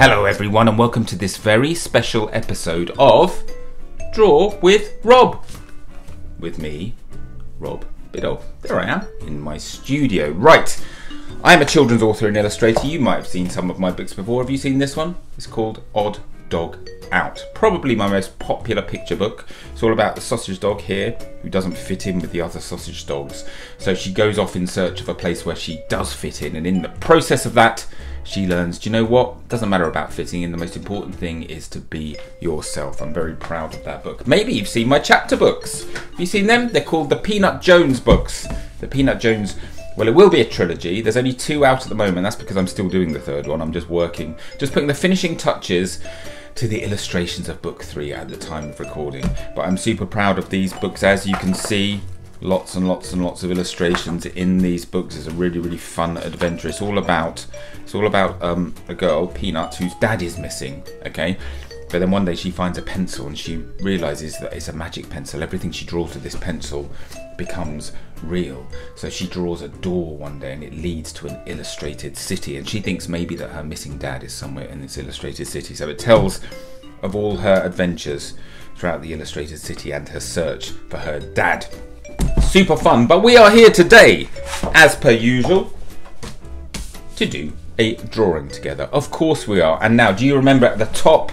Hello, everyone, and welcome to this very special episode of Draw with Rob. With me, Rob Biddulph. There I am in my studio. Right, I am a children's author and illustrator. You might have seen some of my books before. Have you seen this one? It's called Odd Dog Out. Probably my most popular picture book. It's all about the sausage dog here who doesn't fit in with the other sausage dogs. So she goes off in search of a place where she does fit in, and in the process of that, she learns, do you know what? Doesn't matter about fitting in. The most important thing is to be yourself. I'm very proud of that book. Maybe you've seen my chapter books. Have you seen them? They're called the Peanut Jones books. The Peanut Jones. Well, it will be a trilogy. There's only two out at the moment. That's because I'm still doing the third one. I'm just working, just putting the finishing touches to the illustrations of book three at the time of recording. But I'm super proud of these books. As you can see, lots and lots and lots of illustrations in these books. It's a really, really fun adventure. It's all about it's all about um, a girl, Peanut, whose dad is missing. Okay. But then one day she finds a pencil and she realizes that it's a magic pencil. Everything she draws with this pencil becomes real. So she draws a door one day and it leads to an illustrated city. And she thinks maybe that her missing dad is somewhere in this illustrated city. So it tells of all her adventures throughout the illustrated city and her search for her dad. Super fun, but we are here today, as per usual, to do a drawing together. Of course we are. And now, do you remember at the top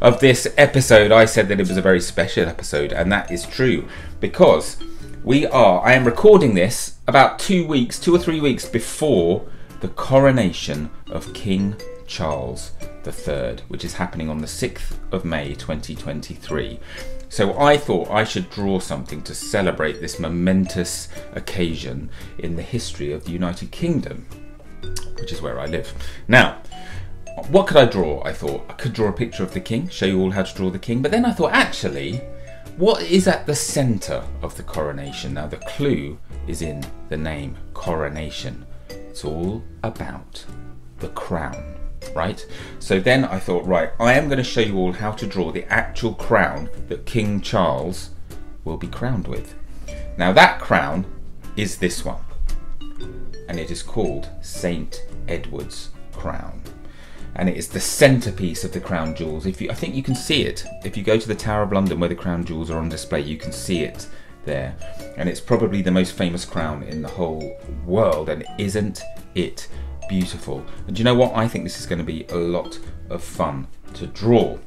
of this episode, I said that it was a very special episode, and that is true because we are, I am recording this about two weeks, two or three weeks before the coronation of King Charles III, which is happening on the 6th of May 2023. So I thought I should draw something to celebrate this momentous occasion in the history of the United Kingdom, which is where I live. Now, what could I draw? I thought I could draw a picture of the king, show you all how to draw the king, but then I thought actually, what is at the centre of the coronation? Now, the clue is in the name coronation. It's all about the crown right? So then I thought, right, I am going to show you all how to draw the actual crown that King Charles will be crowned with. Now that crown is this one, and it is called St. Edward's crown. And it is the centerpiece of the crown jewels. If you, I think you can see it. If you go to the Tower of London where the crown jewels are on display, you can see it there. And it's probably the most famous crown in the whole world. And isn't it beautiful. And you know what? I think this is going to be a lot of fun to draw.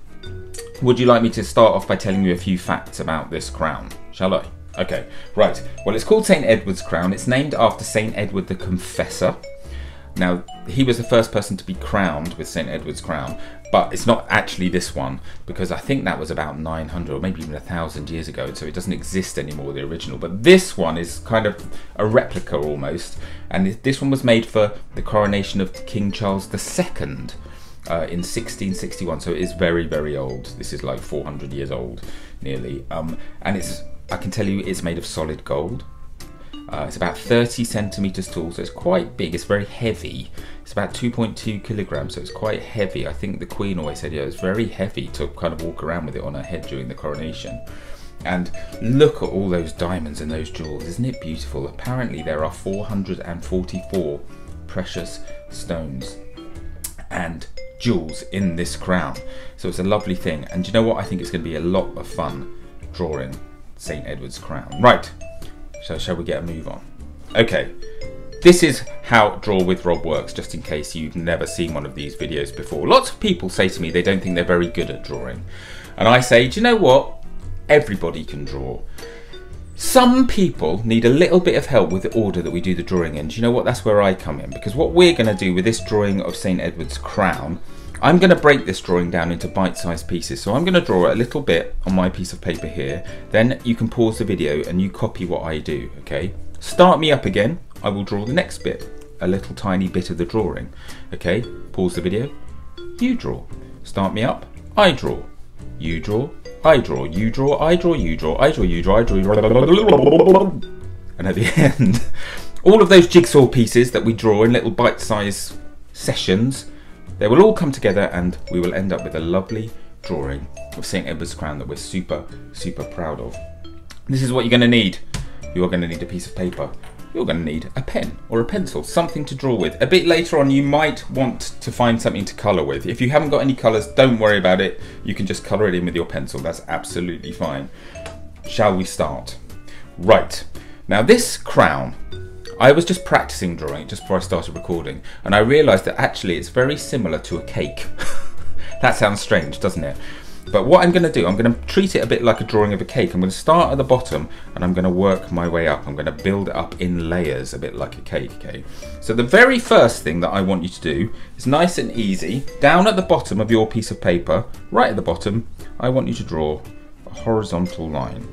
Would you like me to start off by telling you a few facts about this crown? Shall I? Okay, right. Well, it's called St. Edward's crown. It's named after St. Edward the Confessor. Now, he was the first person to be crowned with St. Edward's crown, but it's not actually this one because I think that was about 900 or maybe even a 1000 years ago, and so it doesn't exist anymore, the original. But this one is kind of a replica almost, and this one was made for the coronation of King Charles II. Uh, in 1661, so it is very, very old. This is like 400 years old, nearly. Um, and it's, I can tell you, it's made of solid gold. Uh, it's about 30 centimeters tall, so it's quite big. It's very heavy. It's about 2.2 kilograms, so it's quite heavy. I think the Queen always said, yeah, it's very heavy to kind of walk around with it on her head during the coronation. And look at all those diamonds and those jewels. Isn't it beautiful? Apparently, there are 444 precious stones and jewels in this crown. So it's a lovely thing. And you know what? I think it's going to be a lot of fun drawing St. Edward's crown. Right. So shall we get a move on? Okay, this is how Draw with Rob works, just in case you've never seen one of these videos before. Lots of people say to me they don't think they're very good at drawing. And I say, do you know what? Everybody can draw. Some people need a little bit of help with the order that we do the drawing in. Do you know what? That's where I come in. Because what we're going to do with this drawing of St. Edward's crown I'm going to break this drawing down into bite-sized pieces. So I'm going to draw a little bit on my piece of paper here. Then you can pause the video and you copy what I do, okay? Start me up again. I will draw the next bit, a little tiny bit of the drawing. Okay, pause the video. You draw. Start me up. I draw. You draw. I draw. You draw. I draw. You draw. I draw. You draw. I draw. And at the end, all of those jigsaw pieces that we draw in little bite-sized sessions they will all come together and we will end up with a lovely drawing of St. Edward's crown that we're super, super proud of. This is what you're going to need. You are going to need a piece of paper you're going to need a pen or a pencil, something to draw with. A bit later on, you might want to find something to colour with. If you haven't got any colours, don't worry about it. You can just colour it in with your pencil. That's absolutely fine. Shall we start? Right. Now this crown, I was just practicing drawing it just before I started recording, and I realised that actually it's very similar to a cake. that sounds strange, doesn't it? But what I'm going to do, I'm going to treat it a bit like a drawing of a cake. I'm going to start at the bottom and I'm going to work my way up. I'm going to build it up in layers, a bit like a cake, okay? So the very first thing that I want you to do is nice and easy. Down at the bottom of your piece of paper, right at the bottom, I want you to draw a horizontal line.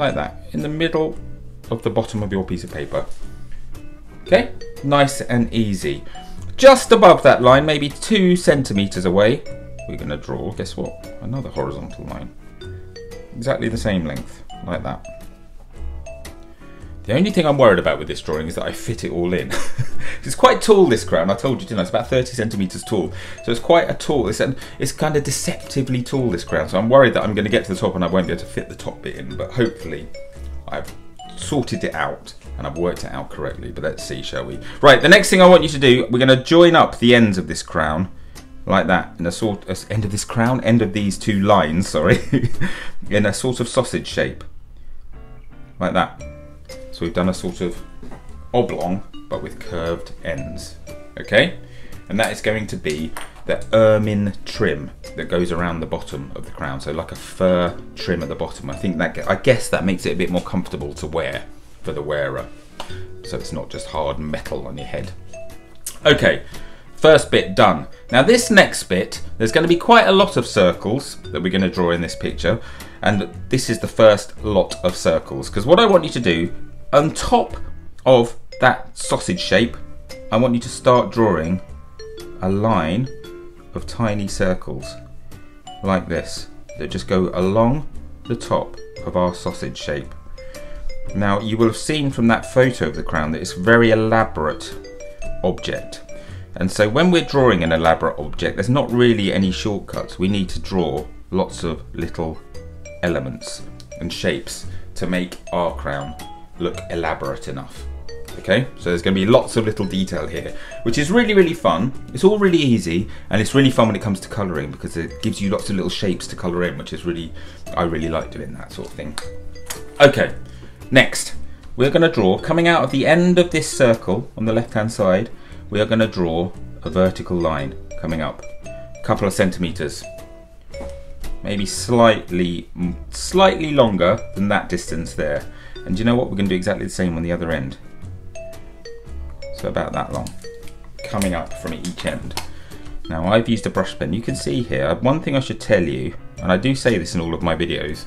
Like that, in the middle of the bottom of your piece of paper. Okay, nice and easy. Just above that line, maybe two centimeters away, we're to draw, guess what? Another horizontal line. Exactly the same length, like that. The only thing I'm worried about with this drawing is that I fit it all in. it's quite tall, this crown. I told you, didn't I? It's about 30 centimetres tall. So it's quite a tall, it's, an, it's kind of deceptively tall, this crown. So I'm worried that I'm going to get to the top and I won't be able to fit the top bit in. But hopefully I've sorted it out and I've worked it out correctly, but let's see, shall we? Right, the next thing I want you to do, we're going to join up the ends of this crown, like that, in a sort of, end of this crown, end of these two lines, sorry, in a sort of sausage shape, like that. So we've done a sort of oblong, but with curved ends, okay? And that is going to be the ermine trim that goes around the bottom of the crown. So like a fur trim at the bottom. I think that, I guess that makes it a bit more comfortable to wear for the wearer. So it's not just hard metal on your head. Okay, first bit done. Now this next bit, there's going to be quite a lot of circles that we're going to draw in this picture. And this is the first lot of circles. Because what I want you to do, on top of that sausage shape, I want you to start drawing a line of tiny circles like this that just go along the top of our sausage shape. Now you will have seen from that photo of the crown that it's a very elaborate object. And so when we're drawing an elaborate object, there's not really any shortcuts. We need to draw lots of little elements and shapes to make our crown look elaborate enough. Okay, so there's going to be lots of little detail here, which is really, really fun. It's all really easy, and it's really fun when it comes to colouring because it gives you lots of little shapes to colour in, which is really, I really like doing that sort of thing. Okay, Next, we're going to draw, coming out of the end of this circle on the left hand side, we are going to draw a vertical line coming up, a couple of centimetres, maybe slightly, slightly longer than that distance there. And you know what, we're going to do exactly the same on the other end. So about that long, coming up from each end. Now I've used a brush pen, you can see here, one thing I should tell you, and I do say this in all of my videos,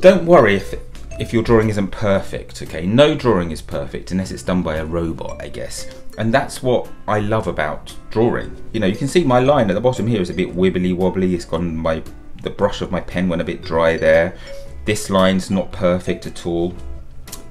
don't worry if if your drawing isn't perfect, okay? No drawing is perfect unless it's done by a robot, I guess. And that's what I love about drawing. You know, you can see my line at the bottom here is a bit wibbly wobbly. It's gone, my the brush of my pen went a bit dry there. This line's not perfect at all.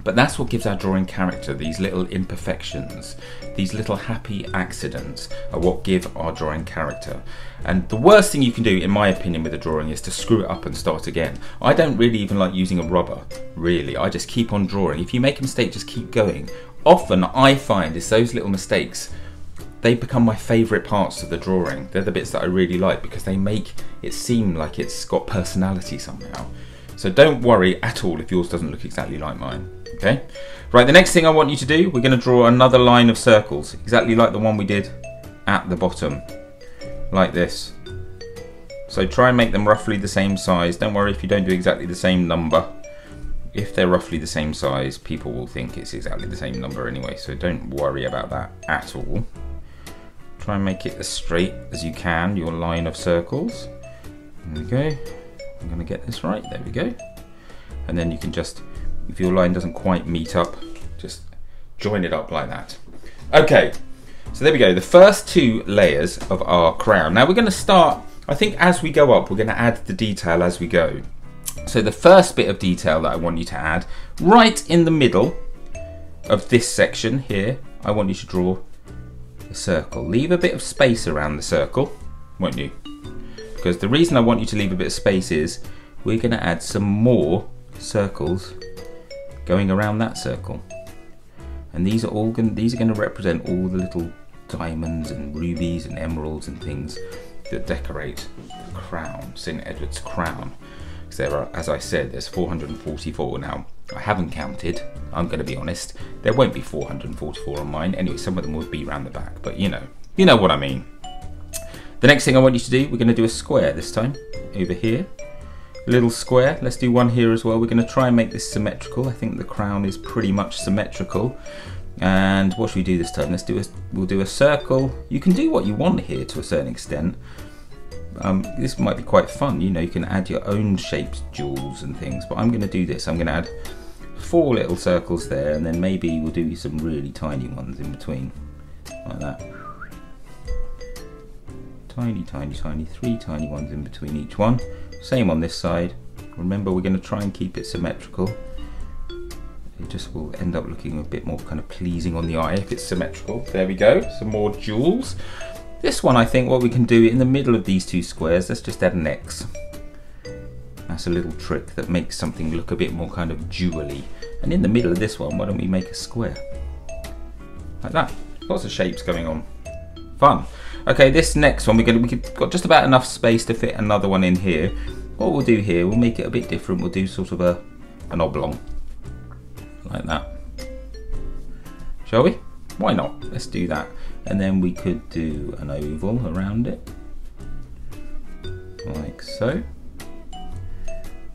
But that's what gives our drawing character, these little imperfections, these little happy accidents are what give our drawing character. And the worst thing you can do, in my opinion, with a drawing is to screw it up and start again. I don't really even like using a rubber, really. I just keep on drawing. If you make a mistake, just keep going. Often I find it's those little mistakes they become my favourite parts of the drawing. They're the bits that I really like because they make it seem like it's got personality somehow. So don't worry at all if yours doesn't look exactly like mine. Okay? Right, the next thing I want you to do, we're going to draw another line of circles, exactly like the one we did at the bottom, like this. So try and make them roughly the same size. Don't worry if you don't do exactly the same number. If they're roughly the same size, people will think it's exactly the same number anyway, so don't worry about that at all. Try and make it as straight as you can, your line of circles. There we go. I'm going to get this right. There we go. And then you can just if your line doesn't quite meet up, just join it up like that. Okay, so there we go, the first two layers of our crown. Now we're going to start, I think as we go up, we're going to add the detail as we go. So the first bit of detail that I want you to add, right in the middle of this section here, I want you to draw a circle. Leave a bit of space around the circle, won't you? Because the reason I want you to leave a bit of space is we're going to add some more circles going around that circle. And these are all going these are going to represent all the little diamonds and rubies and emeralds and things that decorate the crown, St Edward's crown. Because there are, as I said, there's 444 now. I haven't counted. I'm going to be honest. There won't be 444 on mine. Anyway, some of them will be around the back, but you know, you know what I mean. The next thing I want you to do, we're going to do a square this time over here. A little square. Let's do one here as well. We're going to try and make this symmetrical. I think the crown is pretty much symmetrical. And what should we do this time? Let's do a, we'll do a circle. You can do what you want here to a certain extent. Um, this might be quite fun, you know, you can add your own shaped jewels and things, but I'm going to do this. I'm going to add four little circles there, and then maybe we'll do some really tiny ones in between, like that. Tiny, tiny, tiny, three tiny ones in between each one. Same on this side. Remember, we're going to try and keep it symmetrical it just will end up looking a bit more kind of pleasing on the eye if it's symmetrical. There we go, some more jewels. This one I think what we can do in the middle of these two squares, let's just add an X. That's a little trick that makes something look a bit more kind of jewelly. And in the middle of this one, why don't we make a square? Like that. Lots of shapes going on. Fun. Okay, this next one, we're gonna, we got just about enough space to fit another one in here. What we'll do here, we'll make it a bit different. We'll do sort of a an oblong like that. Shall we? Why not? Let's do that. And then we could do an oval around it, like so.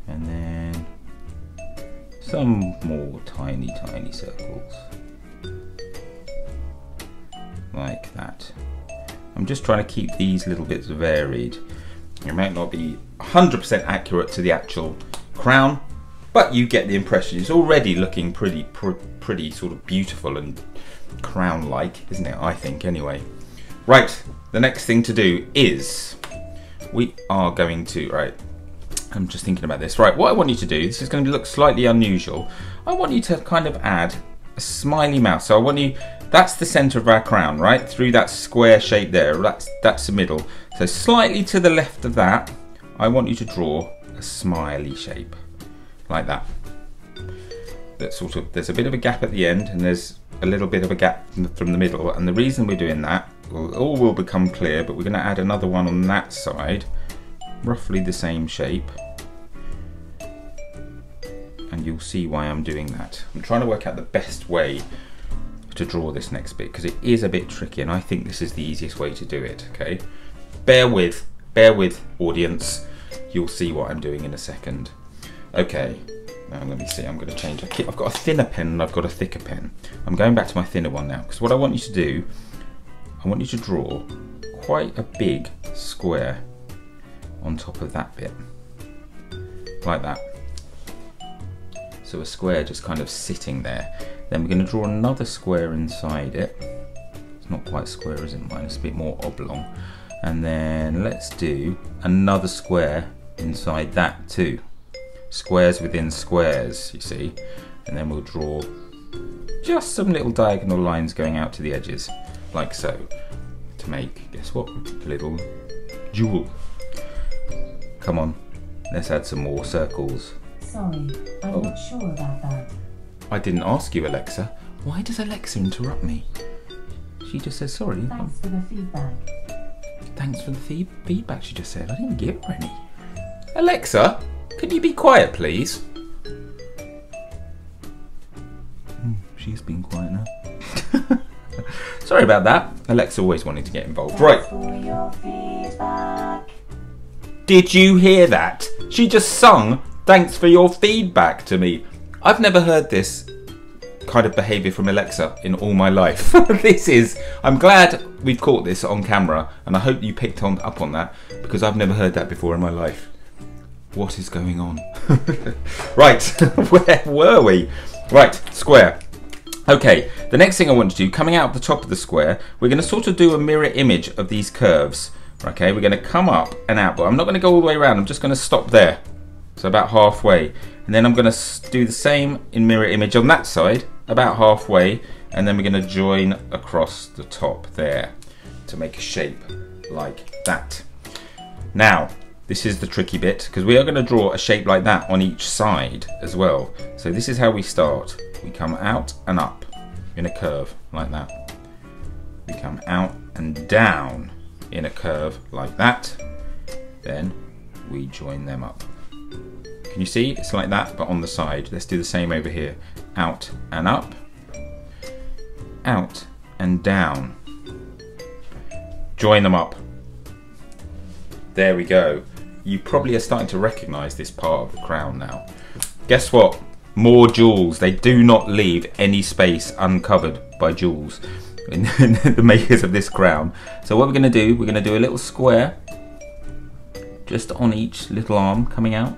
And then some more tiny, tiny circles, like that. I'm just trying to keep these little bits varied. It might not be 100% accurate to the actual crown, but you get the impression it's already looking pretty, pr pretty sort of beautiful and crown-like, isn't it? I think, anyway. Right, the next thing to do is we are going to, right, I'm just thinking about this. Right, what I want you to do, this is going to look slightly unusual. I want you to kind of add a smiley mouth. So I want you, that's the center of our crown, right? Through that square shape there, that's, that's the middle. So slightly to the left of that, I want you to draw a smiley shape like that. That sort of there's a bit of a gap at the end and there's a little bit of a gap from the middle and the reason we're doing that will, all will become clear but we're going to add another one on that side roughly the same shape and you'll see why I'm doing that. I'm trying to work out the best way to draw this next bit because it is a bit tricky and I think this is the easiest way to do it okay bear with bear with audience you'll see what I'm doing in a second Okay, now let me see, I'm going to change. I've got a thinner pen and I've got a thicker pen. I'm going back to my thinner one now, because what I want you to do, I want you to draw quite a big square on top of that bit. Like that. So a square just kind of sitting there. Then we're going to draw another square inside it. It's not quite square, is it? Mine it's a bit more oblong. And then let's do another square inside that too squares within squares, you see. And then we'll draw just some little diagonal lines going out to the edges, like so, to make, guess what, a little jewel. Come on, let's add some more circles. Sorry, I'm oh. not sure about that. I didn't ask you, Alexa. Why does Alexa interrupt me? She just says sorry. Thanks for the feedback. Thanks for the fee feedback, she just said. I didn't give her any. Alexa, could you be quiet, please? Hmm, she's been quiet now. Sorry about that. Alexa always wanting to get involved. Right. Did you hear that? She just sung thanks for your feedback to me. I've never heard this kind of behaviour from Alexa in all my life. this is, I'm glad we've caught this on camera and I hope you picked on up on that because I've never heard that before in my life. What is going on? right, where were we? Right, square. Okay, the next thing I want to do, coming out the top of the square, we're going to sort of do a mirror image of these curves. Okay, we're going to come up and out, but I'm not going to go all the way around, I'm just going to stop there. So about halfway. And then I'm going to do the same in mirror image on that side, about halfway, and then we're going to join across the top there to make a shape like that. Now, this is the tricky bit because we are going to draw a shape like that on each side as well. So this is how we start. We come out and up in a curve like that. We come out and down in a curve like that. Then we join them up. Can you see? It's like that, but on the side. Let's do the same over here. Out and up, out and down. Join them up. There we go. You probably are starting to recognize this part of the crown now. Guess what? More jewels. They do not leave any space uncovered by jewels the makers of this crown. So what we're going to do, we're going to do a little square just on each little arm coming out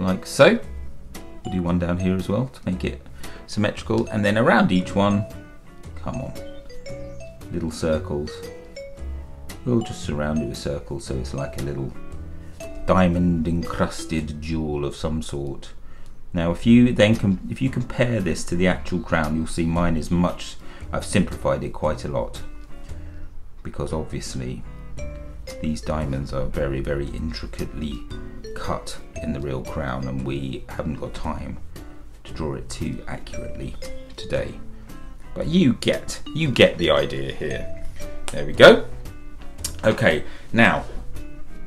like so. We'll do one down here as well to make it symmetrical and then around each one, come on, little circles. We'll just surround it with circles so it's like a little diamond encrusted jewel of some sort. Now if you then if you compare this to the actual crown you'll see mine is much I've simplified it quite a lot because obviously these diamonds are very very intricately cut in the real crown and we haven't got time to draw it too accurately today. But you get you get the idea here. There we go. Okay now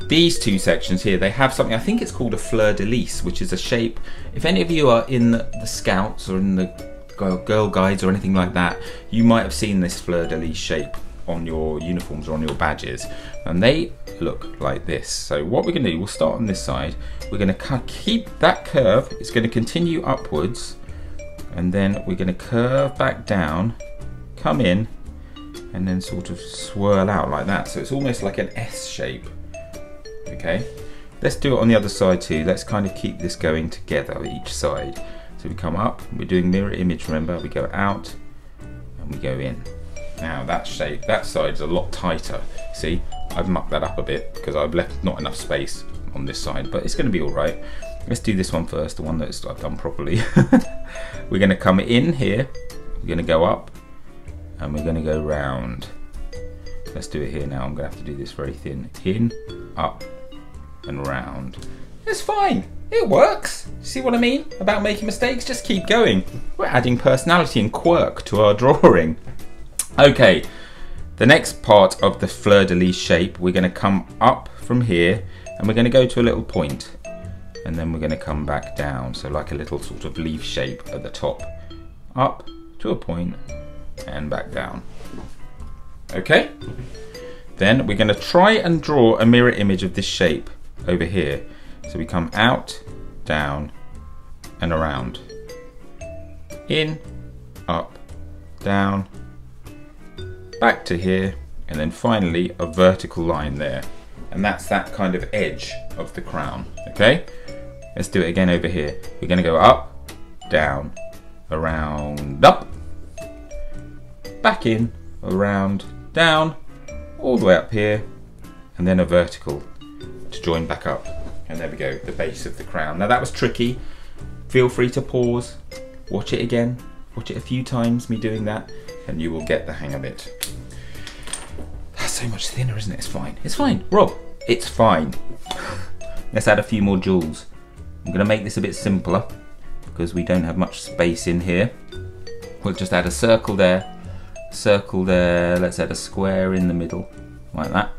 these two sections here they have something I think it's called a fleur-de-lis which is a shape. If any of you are in the scouts or in the girl guides or anything like that you might have seen this fleur-de-lis shape on your uniforms or on your badges and they look like this. So what we're going to do we'll start on this side. We're going to keep that curve it's going to continue upwards and then we're going to curve back down come in and then sort of swirl out like that. So it's almost like an S shape okay? Let's do it on the other side too. Let's kind of keep this going together each side. So we come up we're doing mirror image remember? We go out and we go in now that shape, that side's a lot tighter. See, I've mucked that up a bit because I've left not enough space on this side, but it's going to be all right. Let's do this one first, the one that I've done properly. we're going to come in here, we're going to go up, and we're going to go round. Let's do it here now. I'm going to have to do this very thin. In, up, and round. It's fine. It works. See what I mean about making mistakes? Just keep going. We're adding personality and quirk to our drawing. Okay, the next part of the fleur-de-lis shape, we're going to come up from here and we're going to go to a little point and then we're going to come back down. So like a little sort of leaf shape at the top. Up to a point and back down. Okay? Then we're going to try and draw a mirror image of this shape over here. So we come out, down and around. In, up, down, back to here, and then finally a vertical line there. And that's that kind of edge of the crown, okay? Let's do it again over here. We're gonna go up, down, around, up, back in, around, down, all the way up here, and then a vertical to join back up. And there we go, the base of the crown. Now that was tricky. Feel free to pause, watch it again, watch it a few times, me doing that, and you will get the hang of it. That's so much thinner, isn't it? It's fine. It's fine. Rob, it's fine. Let's add a few more jewels. I'm going to make this a bit simpler because we don't have much space in here. We'll just add a circle there, circle there. Let's add a square in the middle, like that.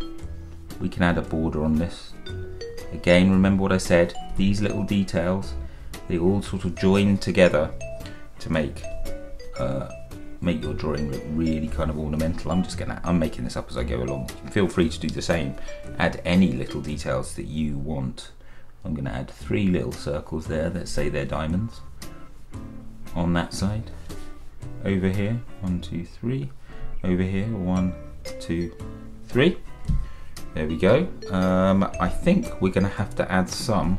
We can add a border on this. Again, remember what I said, these little details, they all sort of join together to make uh, make your drawing look really kind of ornamental. I'm just gonna, I'm making this up as I go along. Feel free to do the same. Add any little details that you want. I'm gonna add three little circles there that say they're diamonds. On that side. Over here, one, two, three. Over here, one, two, three. There we go. Um, I think we're gonna have to add some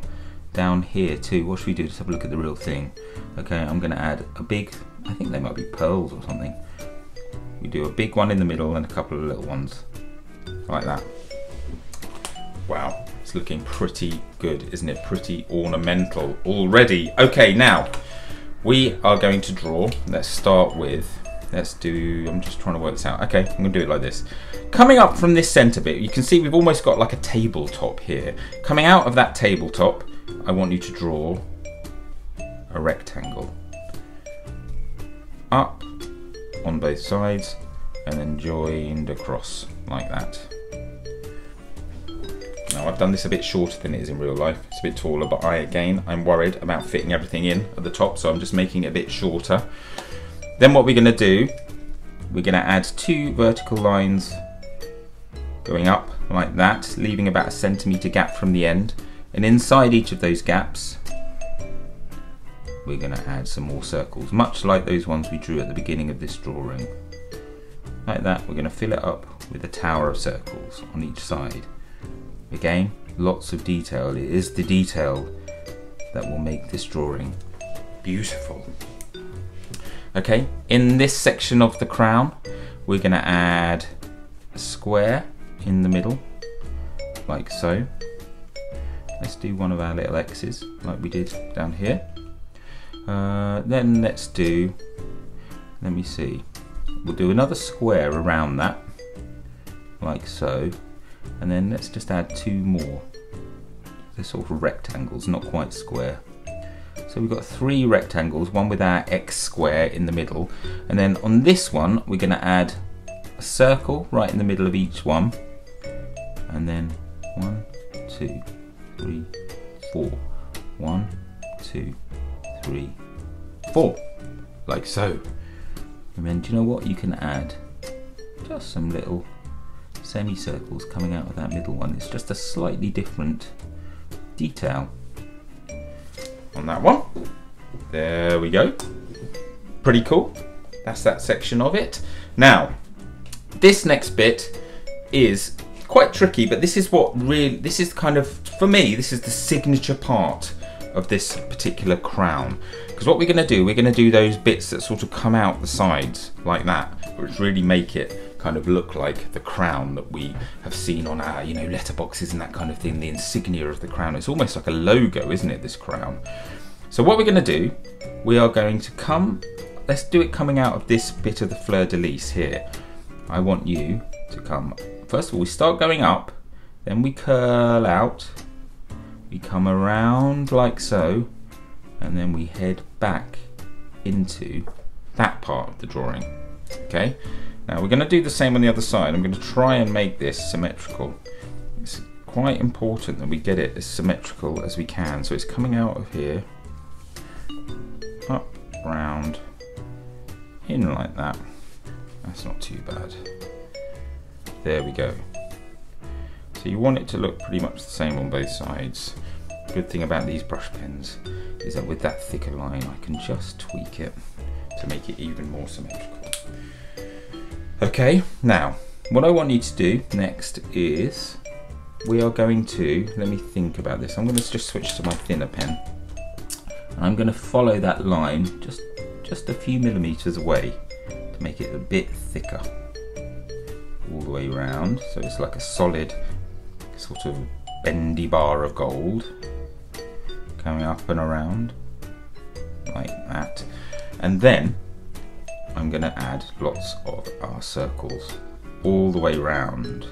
down here too. What should we do? Let's have a look at the real thing. Okay, I'm gonna add a big I think they might be pearls or something. We do a big one in the middle and a couple of little ones, like that. Wow, it's looking pretty good, isn't it? Pretty ornamental already. Okay, now, we are going to draw. Let's start with let's do, I'm just trying to work this out. Okay, I'm gonna do it like this. Coming up from this center bit, you can see we've almost got like a tabletop here. Coming out of that tabletop, I want you to draw a rectangle. Up on both sides and then joined across like that. Now I've done this a bit shorter than it is in real life. It's a bit taller, but I again, I'm worried about fitting everything in at the top, so I'm just making it a bit shorter. Then what we're gonna do, we're gonna add two vertical lines going up like that, leaving about a centimetre gap from the end. And inside each of those gaps, we're gonna add some more circles, much like those ones we drew at the beginning of this drawing. Like that, we're gonna fill it up with a tower of circles on each side. Again, lots of detail. It is the detail that will make this drawing beautiful. Okay, in this section of the crown, we're going to add a square in the middle, like so. Let's do one of our little X's, like we did down here. Uh, then let's do, let me see, we'll do another square around that, like so. And then let's just add two more. They're sort of rectangles not quite square. So we've got three rectangles one with our x square in the middle. And then on this one we're going to add a circle right in the middle of each one. And then one two three four. One two three four like so and then do you know what you can add just some little semicircles coming out of that middle one. It's just a slightly different detail on that one. There we go. Pretty cool. That's that section of it. Now, this next bit is quite tricky, but this is what really, this is kind of, for me, this is the signature part of this particular crown. Because what we're going to do, we're going to do those bits that sort of come out the sides like that, which really make it kind of look like the crown that we have seen on our, you know, letterboxes and that kind of thing, the insignia of the crown. It's almost like a logo, isn't it, this crown? So what we're going to do, we are going to come, let's do it coming out of this bit of the fleur-de-lis here. I want you to come, first of all, we start going up, then we curl out, we come around like so, and then we head back into that part of the drawing. Okay, now we're going to do the same on the other side. I'm going to try and make this symmetrical. It's quite important that we get it as symmetrical as we can. So it's coming out of here, up, round, in like that. That's not too bad. There we go. So you want it to look pretty much the same on both sides. Good thing about these brush pens is that with that thicker line I can just tweak it to make it even more symmetrical. Okay, now, what I want you to do next is we are going to, let me think about this, I'm going to just switch to my thinner pen. And I'm going to follow that line just, just a few millimeters away to make it a bit thicker all the way around. So it's like a solid sort of bendy bar of gold coming up and around like that. And then I'm going to add lots of our circles all the way around.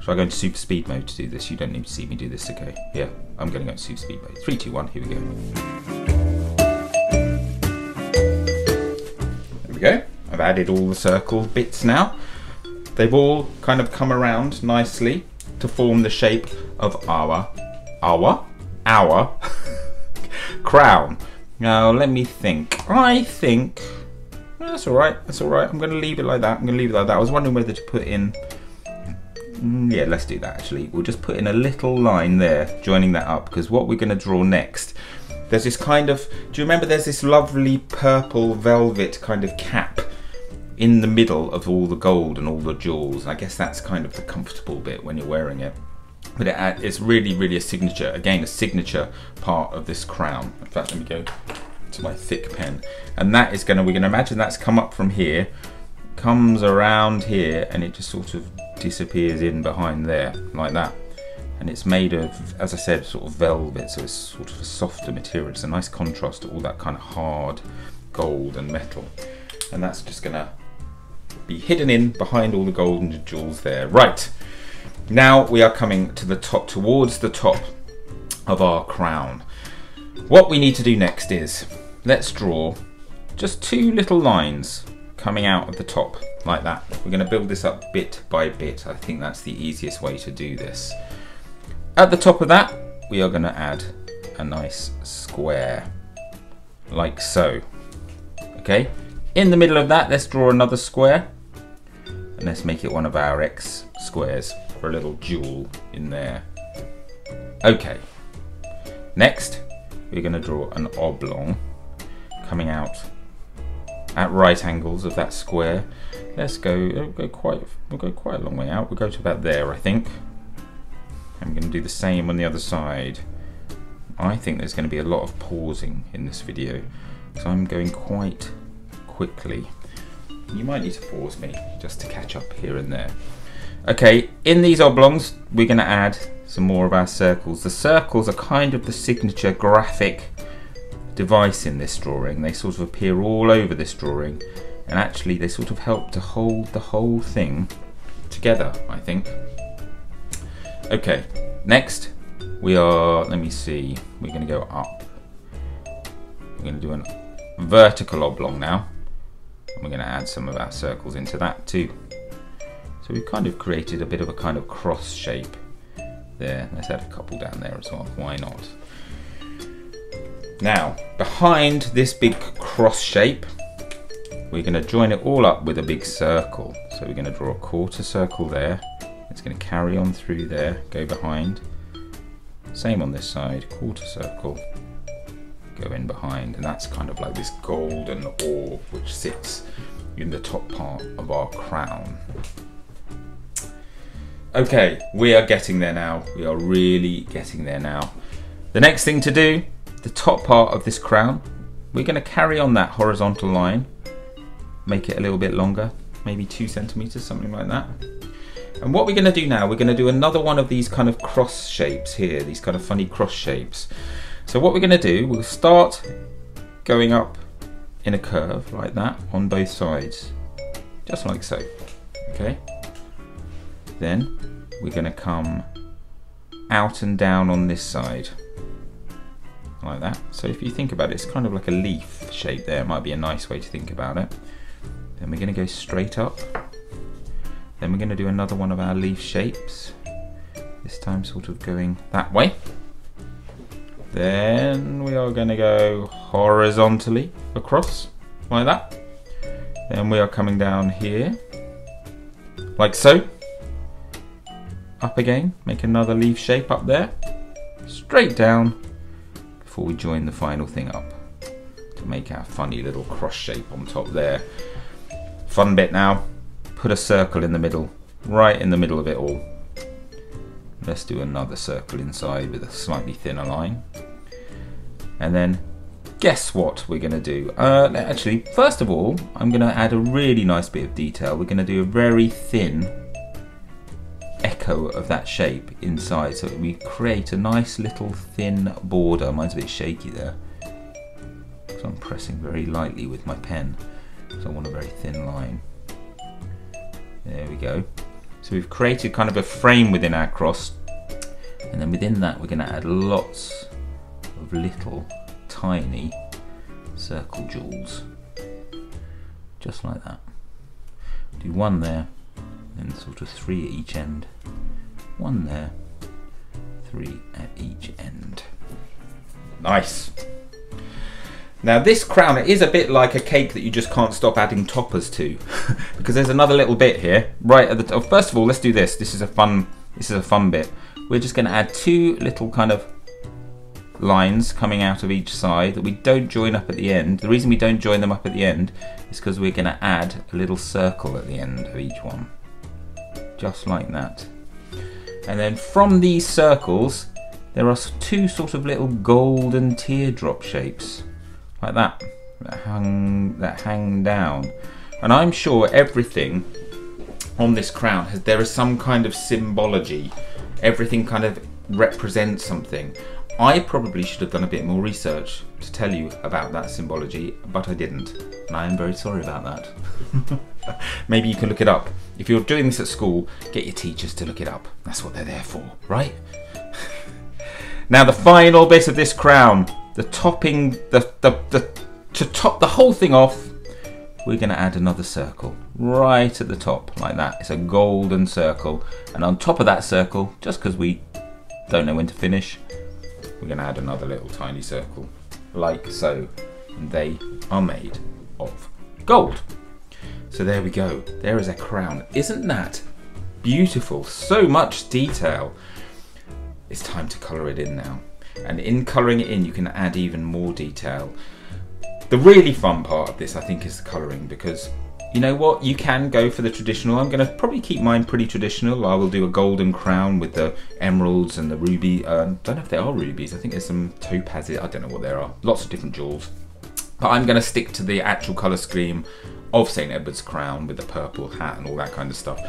Should I go into super speed mode to do this? You don't need to see me do this, okay? Yeah, I'm going to go into super speed mode. Three, two, one, here we go. There we go. I've added all the circle bits now. They've all kind of come around nicely to form the shape of our, our, our crown. Now let me think. I think that's all right. That's all right. I'm going to leave it like that. I'm going to leave it like that. I was wondering whether to put in... Mm, yeah, let's do that actually. We'll just put in a little line there, joining that up, because what we're going to draw next, there's this kind of... Do you remember there's this lovely purple velvet kind of cap in the middle of all the gold and all the jewels? I guess that's kind of the comfortable bit when you're wearing it but it, it's really really a signature again a signature part of this crown in fact let me go to my thick pen. And that is gonna, we're gonna imagine that's come up from here, comes around here, and it just sort of disappears in behind there, like that. And it's made of, as I said, sort of velvet, so it's sort of a softer material. It's a nice contrast to all that kind of hard gold and metal. And that's just gonna be hidden in behind all the golden jewels there. Right, now we are coming to the top, towards the top of our crown. What we need to do next is, let's draw just two little lines coming out of the top like that. We're going to build this up bit by bit. I think that's the easiest way to do this. At the top of that, we are going to add a nice square, like so. Okay, in the middle of that, let's draw another square, and let's make it one of our X squares for a little jewel in there. Okay, next, we're going to draw an oblong coming out at right angles of that square. Let's go, we'll go quite, we'll go quite a long way out. We'll go to about there, I think. I'm going to do the same on the other side. I think there's going to be a lot of pausing in this video, so I'm going quite quickly. You might need to pause me just to catch up here and there. Okay, in these oblongs, we're going to add some more of our circles. The circles are kind of the signature graphic device in this drawing. They sort of appear all over this drawing and actually they sort of help to hold the whole thing together, I think. Okay, next we are, let me see, we're going to go up. We're going to do a vertical oblong now. And we're going to add some of our circles into that too. So we've kind of created a bit of a kind of cross shape there. Let's add a couple down there as well, why not? Now, behind this big cross shape, we're going to join it all up with a big circle. So we're going to draw a quarter circle there. It's going to carry on through there, go behind. Same on this side, quarter circle, go in behind. And that's kind of like this golden orb which sits in the top part of our crown. Okay, we are getting there now. We are really getting there now. The next thing to do the top part of this crown, we're going to carry on that horizontal line, make it a little bit longer, maybe two centimeters, something like that. And what we're going to do now, we're going to do another one of these kind of cross shapes here, these kind of funny cross shapes. So what we're going to do, we'll start going up in a curve like that on both sides, just like so, okay? Then we're going to come out and down on this side like that. So if you think about it, it's kind of like a leaf shape there. It might be a nice way to think about it. Then we're going to go straight up. Then we're going to do another one of our leaf shapes. This time sort of going that way. Then we are going to go horizontally across like that. Then we are coming down here like so. Up again, make another leaf shape up there. Straight down before we join the final thing up to make our funny little cross shape on top there. Fun bit now, put a circle in the middle, right in the middle of it all. Let's do another circle inside with a slightly thinner line. And then guess what we're going to do? Uh, actually, first of all, I'm going to add a really nice bit of detail. We're going to do a very thin of that shape inside so we create a nice little thin border. Mine's a bit shaky there. So I'm pressing very lightly with my pen. So I want a very thin line. There we go. So we've created kind of a frame within our cross and then within that we're going to add lots of little tiny circle jewels just like that. Do one there and sort of three at each end. One there, three at each end. Nice. Now this crown is a bit like a cake that you just can't stop adding toppers to, because there's another little bit here, right at the top. Oh, first of all, let's do this. This is a fun. This is a fun bit. We're just going to add two little kind of lines coming out of each side that we don't join up at the end. The reason we don't join them up at the end is because we're going to add a little circle at the end of each one just like that. And then from these circles, there are two sort of little golden teardrop shapes, like that, that hang, that hang down. And I'm sure everything on this crown, has, there is some kind of symbology. Everything kind of represents something. I probably should have done a bit more research to tell you about that symbology, but I didn't. And I am very sorry about that. Maybe you can look it up. If you're doing this at school, get your teachers to look it up. That's what they're there for, right? now the final bit of this crown, the topping, the, the, the to top the whole thing off, we're going to add another circle right at the top like that. It's a golden circle and on top of that circle, just because we don't know when to finish, we're going to add another little tiny circle like so. And they are made of gold. So there we go. There is a crown. Isn't that beautiful? So much detail. It's time to colour it in now. And in colouring it in, you can add even more detail. The really fun part of this, I think, is the colouring because you know what? You can go for the traditional. I'm going to probably keep mine pretty traditional. I will do a golden crown with the emeralds and the ruby. Uh, don't know if they are rubies. I think there's some topazes. I don't know what there are. Lots of different jewels. But I'm going to stick to the actual colour scheme of St Edward's crown with the purple hat and all that kind of stuff.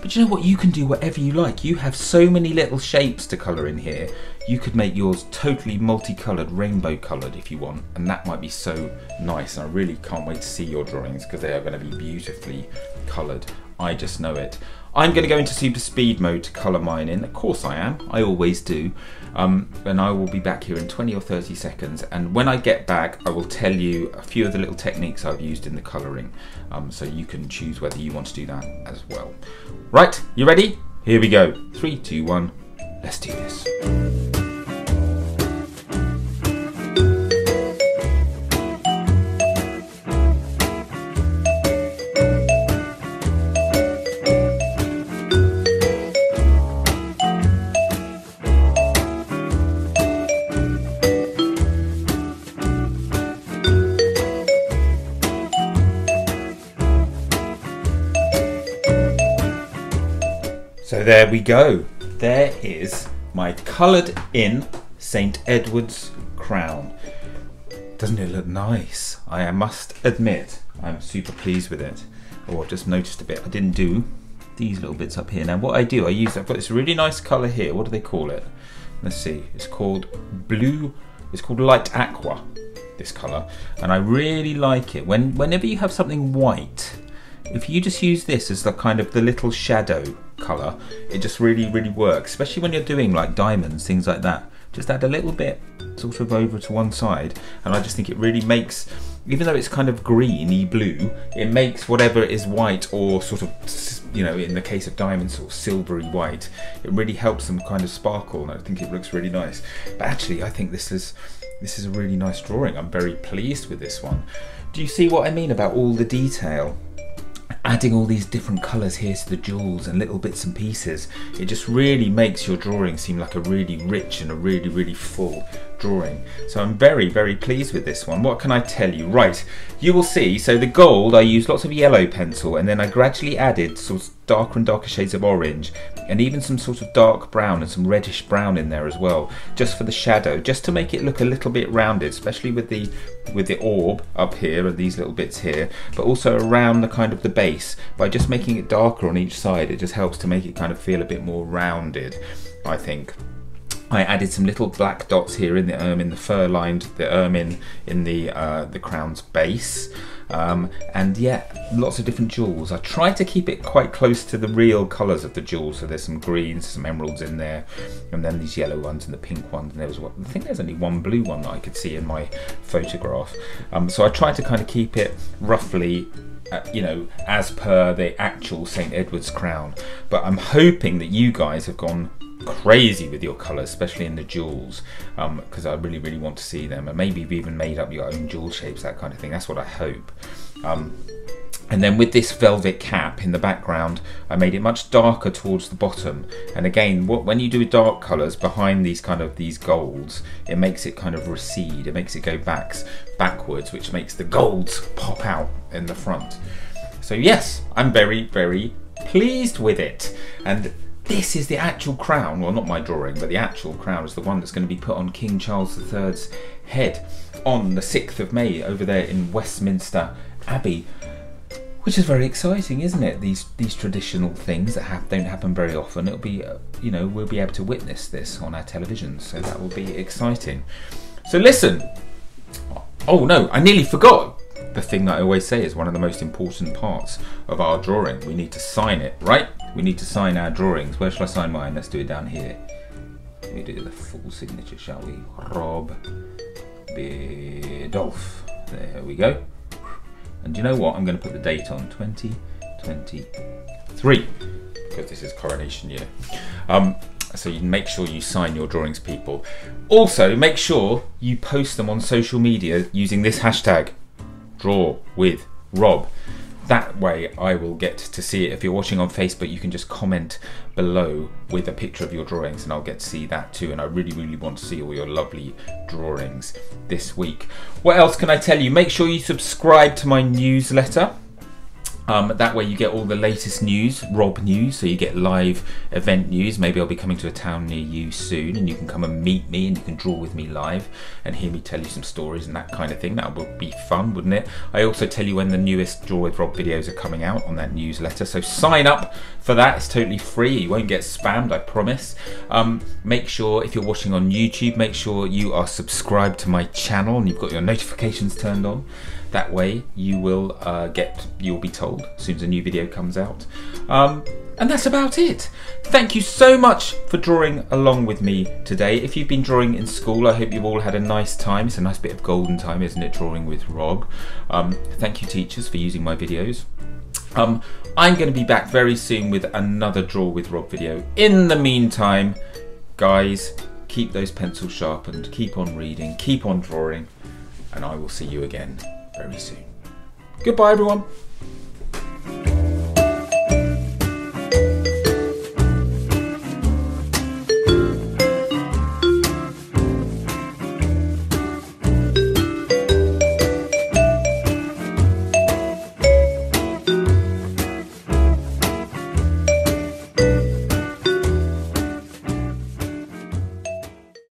But you know what? You can do whatever you like. You have so many little shapes to colour in here. You could make yours totally multicoloured, rainbow coloured if you want. And that might be so nice. And I really can't wait to see your drawings because they are going to be beautifully coloured. I just know it. I'm going to go into super speed mode to colour mine in. Of course I am. I always do. Um, and I will be back here in 20 or 30 seconds. And when I get back, I will tell you a few of the little techniques I've used in the colouring. Um, so you can choose whether you want to do that as well. Right, you ready? Here we go. Three, two, one. Let's do this. There we go. There is my coloured in St Edward's crown. Doesn't it look nice? I must admit, I'm super pleased with it. Oh, I've just noticed a bit. I didn't do these little bits up here. Now what I do, I use, I've got this really nice colour here. What do they call it? Let's see. It's called blue, it's called light aqua, this colour. And I really like it. When Whenever you have something white, if you just use this as the kind of the little shadow colour, it just really, really works, especially when you're doing like diamonds, things like that. Just add a little bit sort of over to one side, and I just think it really makes, even though it's kind of greeny blue, it makes whatever is white or sort of, you know, in the case of diamonds, sort of silvery white, it really helps them kind of sparkle, and I think it looks really nice. But actually, I think this is this is a really nice drawing. I'm very pleased with this one. Do you see what I mean about all the detail? Adding all these different colours here to the jewels and little bits and pieces it just really makes your drawing seem like a really rich and a really really full drawing. So I'm very very pleased with this one. What can I tell you? Right you will see so the gold I used lots of yellow pencil and then I gradually added sort of darker and darker shades of orange and even some sort of dark brown and some reddish brown in there as well just for the shadow just to make it look a little bit rounded especially with the with the orb up here and these little bits here but also around the kind of the base. By just making it darker on each side it just helps to make it kind of feel a bit more rounded I think I added some little black dots here in the ermine, the fur lined the ermine in the uh, the crown's base. Um, and yeah, lots of different jewels. I tried to keep it quite close to the real colours of the jewels. So there's some greens, some emeralds in there, and then these yellow ones and the pink ones. And there was, I think there's only one blue one that I could see in my photograph. Um, so I tried to kind of keep it roughly uh, you know, as per the actual St. Edward's crown. But I'm hoping that you guys have gone crazy with your colours, especially in the jewels, because um, I really, really want to see them. And maybe you've even made up your own jewel shapes, that kind of thing. That's what I hope. Um, and then with this velvet cap in the background, I made it much darker towards the bottom. And again, what, when you do dark colours behind these kind of these golds, it makes it kind of recede. It makes it go backs backwards, which makes the golds pop out in the front. So yes, I'm very, very pleased with it. And this is the actual crown, well not my drawing, but the actual crown is the one that's going to be put on King Charles III's head on the 6th of May over there in Westminster Abbey. which is very exciting, isn't it? These these traditional things that have, don't happen very often. It'll be, uh, you know, we'll be able to witness this on our televisions, so that will be exciting. So listen. Oh no, I nearly forgot the thing that I always say is one of the most important parts of our drawing. We need to sign it, right? We need to sign our drawings. Where shall I sign mine? Let's do it down here. We do the full signature, shall we? Rob Biddulph. There we go. And you know what? I'm going to put the date on 2023 because this is coronation year. Um, so you make sure you sign your drawings, people. Also, make sure you post them on social media using this hashtag draw with Rob. That way, I will get to see it. If you're watching on Facebook, you can just comment below with a picture of your drawings, and I'll get to see that too. And I really, really want to see all your lovely drawings this week. What else can I tell you? Make sure you subscribe to my newsletter. Um, that way you get all the latest news, Rob news, so you get live event news. Maybe I'll be coming to a town near you soon and you can come and meet me and you can draw with me live and hear me tell you some stories and that kind of thing. That would be fun, wouldn't it? I also tell you when the newest Draw with Rob videos are coming out on that newsletter, so sign up for that. It's totally free. You won't get spammed, I promise. Um, make sure, if you're watching on YouTube, make sure you are subscribed to my channel and you've got your notifications turned on. That way you will uh, get, you'll be told as soon as a new video comes out. Um, and that's about it. Thank you so much for drawing along with me today. If you've been drawing in school, I hope you've all had a nice time. It's a nice bit of golden time, isn't it, drawing with Rob? Um, thank you, teachers, for using my videos. Um, I'm going to be back very soon with another Draw with Rob video. In the meantime, guys, keep those pencils sharpened, keep on reading, keep on drawing, and I will see you again very soon. Goodbye, everyone.